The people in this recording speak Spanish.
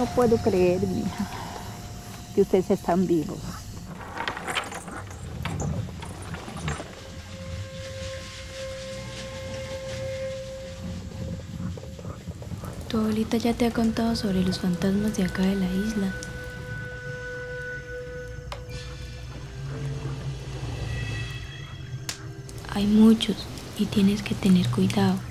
No puedo creer, mija, que ustedes están vivos. Tu abuelita ya te ha contado sobre los fantasmas de acá de la isla. Hay muchos y tienes que tener cuidado.